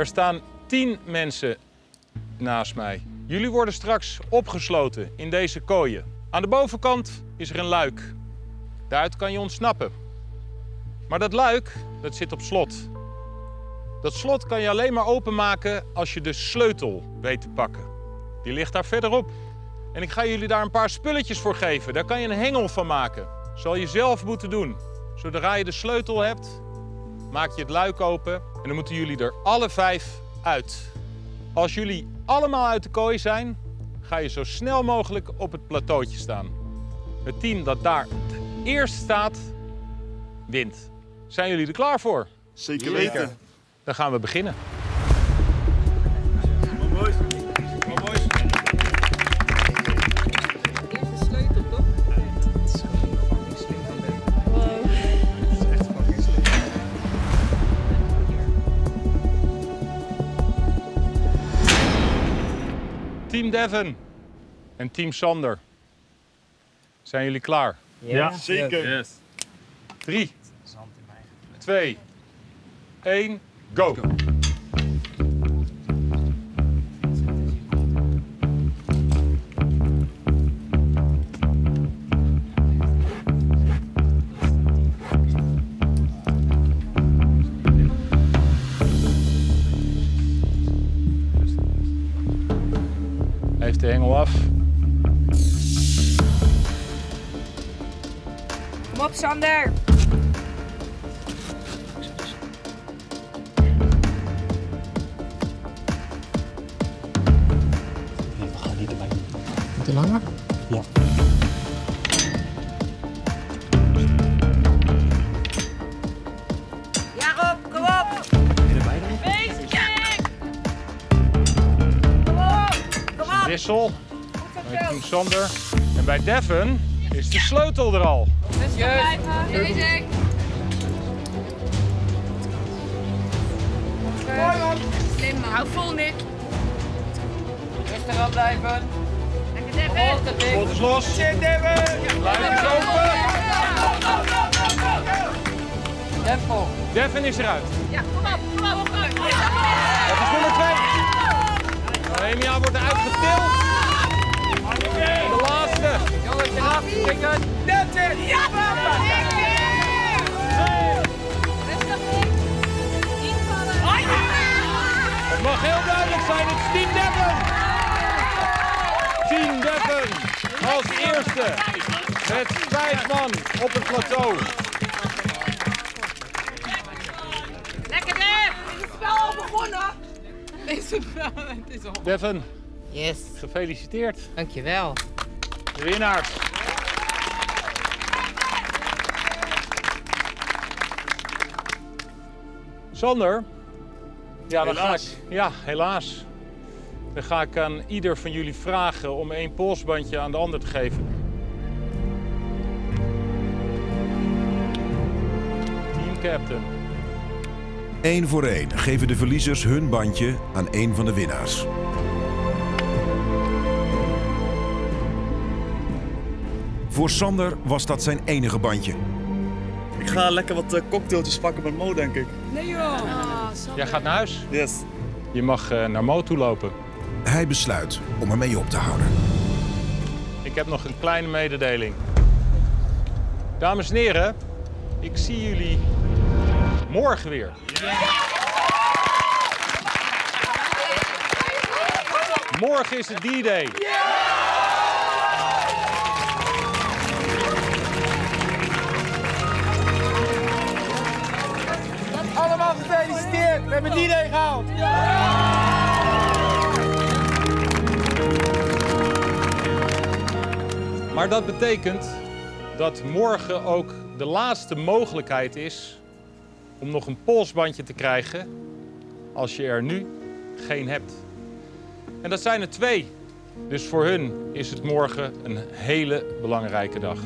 Er staan tien mensen naast mij. Jullie worden straks opgesloten in deze kooien. Aan de bovenkant is er een luik. Daaruit kan je ontsnappen. Maar dat luik, dat zit op slot. Dat slot kan je alleen maar openmaken als je de sleutel weet te pakken. Die ligt daar verderop. En ik ga jullie daar een paar spulletjes voor geven. Daar kan je een hengel van maken. Zal je zelf moeten doen. Zodra je de sleutel hebt, maak je het luik open. En dan moeten jullie er alle vijf uit. Als jullie allemaal uit de kooi zijn, ga je zo snel mogelijk op het plateautje staan. Het team dat daar het eerst staat, wint. Zijn jullie er klaar voor? Zeker weten. Dan gaan we beginnen. Team Devon en Team Sander. Zijn jullie klaar? Ja, zeker. Drie, twee, één, go! De hengel af. Kom op, Sander. Te langer? Ja, kom op. Wissel bij Team Sander. En bij Devon is de sleutel er al. Rustig blijven. Deze. Slim man. Hou vol, Nick. Rustig aan blijven. Lekker Devin. Pot is los. Luik is open. Tempo. Devon is eruit. Ja, kom op, kom op. Dat zijn, het Team Devon. Team Devon als eerste. Met vijf man op het plateau. Lekker, Dev. Het is spel al begonnen. Het is al. Devon, Yes. gefeliciteerd. Dankjewel. De winnaars. Sander? Ja, dan Helaas. Ga ik, ja, helaas. Dan ga ik aan ieder van jullie vragen om één polsbandje aan de ander te geven. Team captain. Eén voor één geven de verliezers hun bandje aan een van de winnaars. Voor Sander was dat zijn enige bandje. Ik ga lekker wat eh, cocktailtjes pakken met Mo, denk ik. Nee joh. Jij gaat naar huis. Yes. Je mag eh, naar Mo toe lopen. Hij besluit om ermee op te houden. Ik heb nog een kleine mededeling. Dames en heren, ik zie jullie morgen weer. Morgen is het D-Day. Allemaal hebben die idee gehaald. Maar dat betekent dat morgen ook de laatste mogelijkheid is om nog een polsbandje te krijgen als je er nu geen hebt. En dat zijn er twee. Dus voor hun is het morgen een hele belangrijke dag.